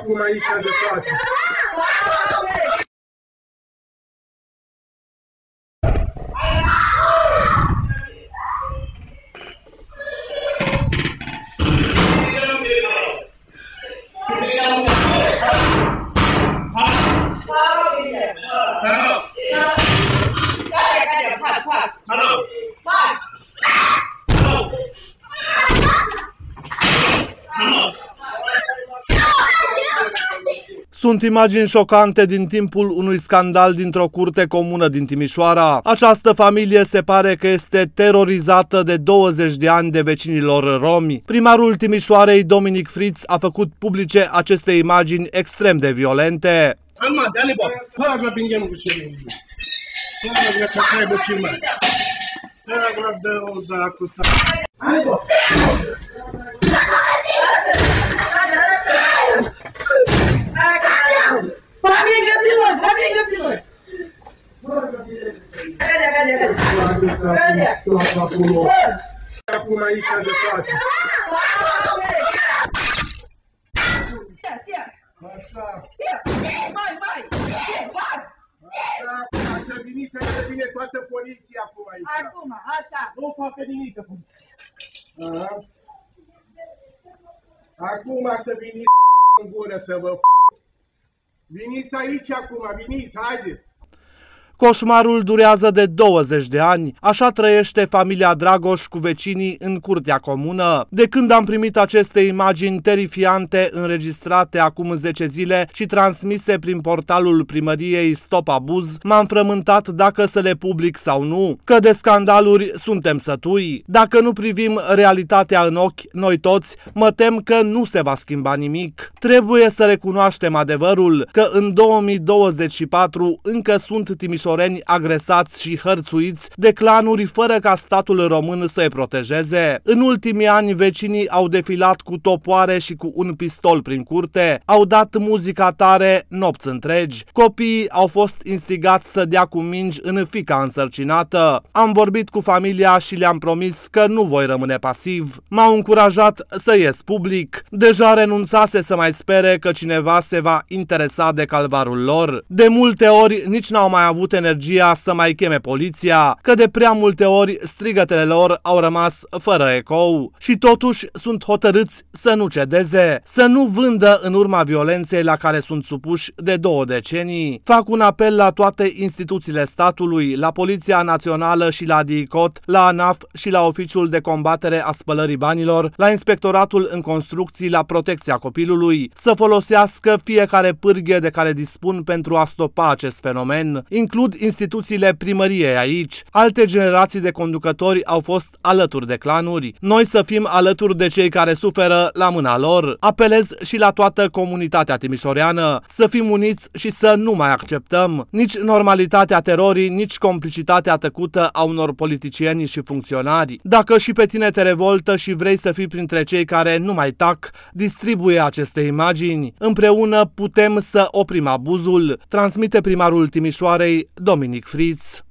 acum aici de toate. Sunt imagini șocante din timpul unui scandal dintr-o curte comună din Timișoara. Această familie se pare că este terorizată de 20 de ani de vecinilor romi. Primarul Timișoarei, Dominic Fritz, a făcut publice aceste imagini extrem de violente. Calma, dale, bă. Fără Acum aici de toate. Așa. Vai, vai. Vai. Așa, să veniți să ne vine toată poliția acum aici. Acum, așa. Nu facă nimic poliția. Aha. Acum să veniți în gură să vă Veniți aici acum, veniți, haideți! Coșmarul durează de 20 de ani, așa trăiește familia Dragoș cu vecinii în curtea comună. De când am primit aceste imagini terifiante înregistrate acum 10 zile și transmise prin portalul primăriei Stop Abuz, m-am frământat dacă să le public sau nu, că de scandaluri suntem sătui. Dacă nu privim realitatea în ochi, noi toți, mă tem că nu se va schimba nimic. Trebuie să recunoaștem adevărul că în 2024 încă sunt Timișoara timișoreni agresați și hărțuiți de clanuri fără ca statul român să-i protejeze. În ultimii ani, vecinii au defilat cu topoare și cu un pistol prin curte, au dat muzica tare nopți întregi. Copiii au fost instigați să dea cu mingi în fica însărcinată. Am vorbit cu familia și le-am promis că nu voi rămâne pasiv. M-au încurajat să ies public. Deja renunțase să mai spere că cineva se va interesa de calvarul lor. De multe ori nici n-au mai avut energia să mai cheme poliția, că de prea multe ori strigătele lor au rămas fără ecou și totuși sunt hotărâți să nu cedeze, să nu vândă în urma violenței la care sunt supuși de două decenii. Fac un apel la toate instituțiile statului, la Poliția Națională și la DICOT, la ANAF și la Oficiul de Combatere a Spălării Banilor, la Inspectoratul în Construcții la Protecția Copilului, să folosească fiecare pârghie de care dispun pentru a stopa acest fenomen, includ includ instituțiile primăriei aici. Alte generații de conducători au fost alături de clanuri. Noi să fim alături de cei care suferă la mâna lor. Apelez și la toată comunitatea timișoreană să fim uniți și să nu mai acceptăm nici normalitatea terorii, nici complicitatea tăcută a unor politicieni și funcționari. Dacă și pe tine te revoltă și vrei să fii printre cei care nu mai tac, distribuie aceste imagini. Împreună putem să oprim abuzul, transmite primarul Timișoarei Dominic Fritz.